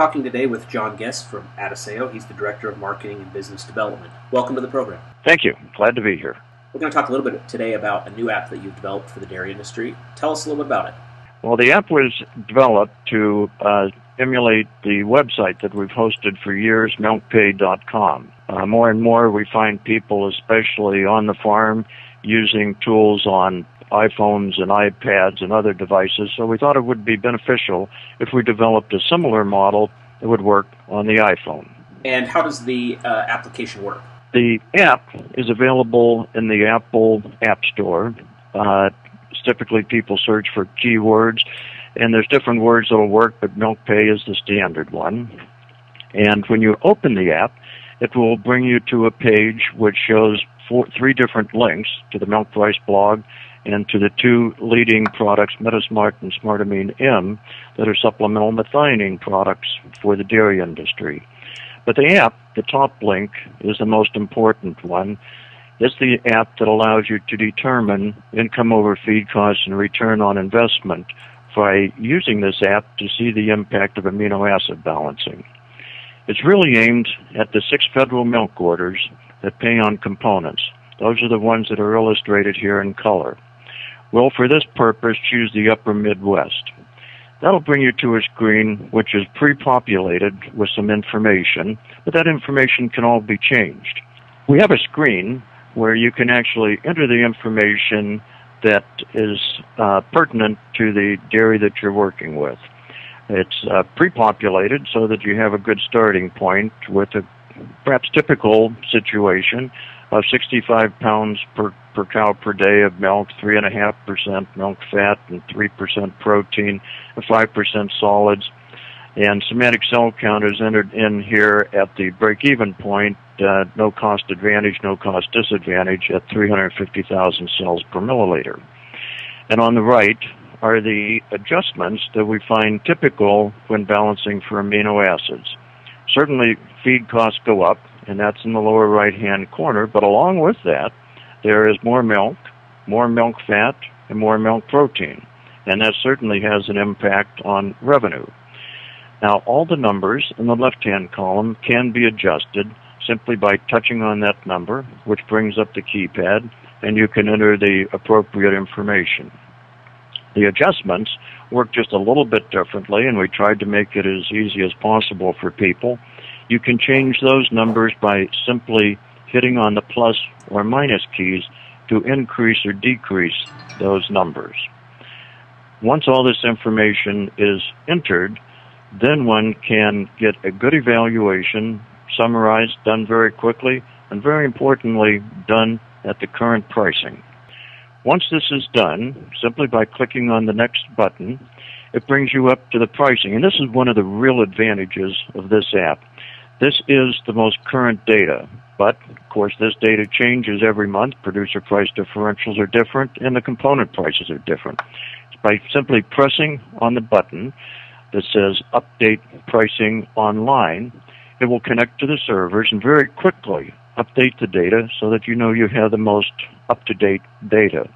Talking today with John Geuss from Adisseo. He's the Director of Marketing and Business Development. Welcome to the program. Thank you. Glad to be here. We're going to talk a little bit today about a new app that you've developed for the dairy industry. Tell us a little bit about it. Well, the app was developed to uh, emulate the website that we've hosted for years, milkpay.com. Uh, more and more, we find people, especially on the farm, using tools on iPhones and iPads and other devices. So we thought it would be beneficial if we developed a similar model that would work on the iPhone. And how does the uh, application work? The app is available in the Apple App Store. Uh, typically, people search for keywords, and there's different words that will work, but MilkPay is the standard one. And when you open the app, it will bring you to a page which shows four, three different links to the Milk Price blog and to the two leading products, Metasmart and Smartamine M, that are supplemental methionine products for the dairy industry. But the app, the top link, is the most important one. It's the app that allows you to determine income over feed costs and return on investment by using this app to see the impact of amino acid balancing. It's really aimed at the six federal milk orders that pay on components. Those are the ones that are illustrated here in color. Well, for this purpose, choose the upper Midwest. That'll bring you to a screen which is pre-populated with some information, but that information can all be changed. We have a screen where you can actually enter the information that is uh, pertinent to the dairy that you're working with. It's uh, pre-populated so that you have a good starting point with a perhaps typical situation of 65 pounds per, per cow per day of milk, 3.5% milk fat, and 3% protein, and 5% solids. And somatic cell count is entered in here at the break-even point, uh, no cost advantage, no cost disadvantage at 350,000 cells per milliliter. And on the right are the adjustments that we find typical when balancing for amino acids. Certainly, feed costs go up, and that's in the lower right hand corner. But along with that, there is more milk, more milk fat, and more milk protein. And that certainly has an impact on revenue. Now, all the numbers in the left hand column can be adjusted simply by touching on that number, which brings up the keypad, and you can enter the appropriate information. The adjustments work just a little bit differently, and we tried to make it as easy as possible for people. You can change those numbers by simply hitting on the plus or minus keys to increase or decrease those numbers. Once all this information is entered, then one can get a good evaluation, summarized, done very quickly, and very importantly, done at the current pricing. Once this is done, simply by clicking on the next button, it brings you up to the pricing. And this is one of the real advantages of this app. This is the most current data, but of course this data changes every month. Producer price differentials are different and the component prices are different. By simply pressing on the button that says update pricing online, it will connect to the servers and very quickly update the data so that you know you have the most up-to-date data.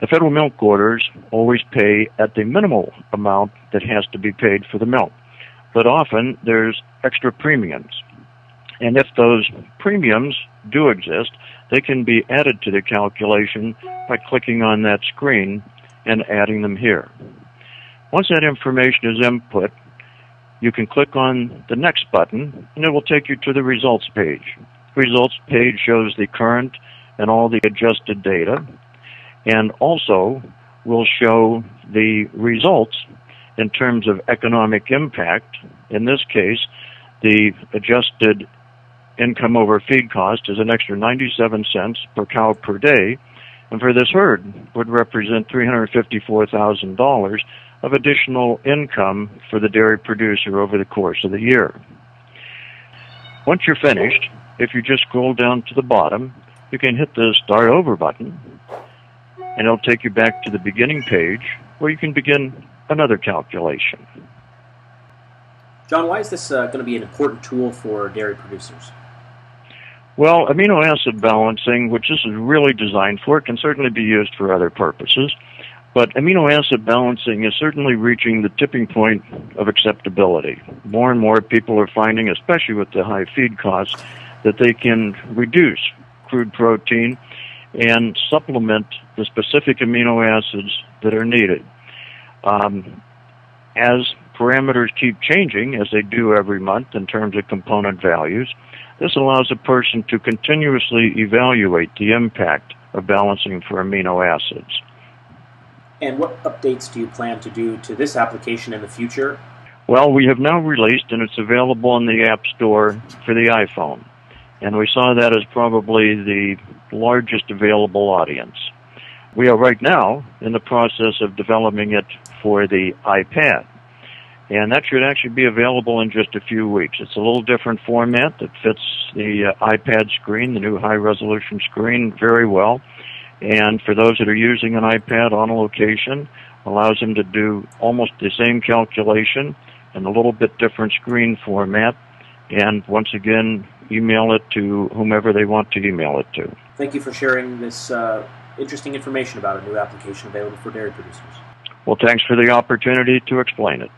The federal milk orders always pay at the minimal amount that has to be paid for the milk but often there's extra premiums. And if those premiums do exist, they can be added to the calculation by clicking on that screen and adding them here. Once that information is input, you can click on the next button and it will take you to the results page. Results page shows the current and all the adjusted data and also will show the results in terms of economic impact. In this case, the adjusted income over feed cost is an extra 97 cents per cow per day, and for this herd would represent $354,000 of additional income for the dairy producer over the course of the year. Once you're finished, if you just scroll down to the bottom, you can hit the Start Over button, and it'll take you back to the beginning page where you can begin another calculation. John, why is this uh, going to be an important tool for dairy producers? Well, amino acid balancing, which this is really designed for, can certainly be used for other purposes. But amino acid balancing is certainly reaching the tipping point of acceptability. More and more people are finding, especially with the high feed costs, that they can reduce crude protein and supplement the specific amino acids that are needed. Um, as parameters keep changing, as they do every month in terms of component values, this allows a person to continuously evaluate the impact of balancing for amino acids. And what updates do you plan to do to this application in the future? Well, we have now released, and it's available in the App Store for the iPhone. And we saw that as probably the largest available audience. We are right now in the process of developing it for the iPad. And that should actually be available in just a few weeks. It's a little different format that fits the uh, iPad screen, the new high resolution screen, very well. And for those that are using an iPad on a location, allows them to do almost the same calculation in a little bit different screen format. And once again, email it to whomever they want to email it to. Thank you for sharing this uh, interesting information about a new application available for dairy producers. Well, thanks for the opportunity to explain it.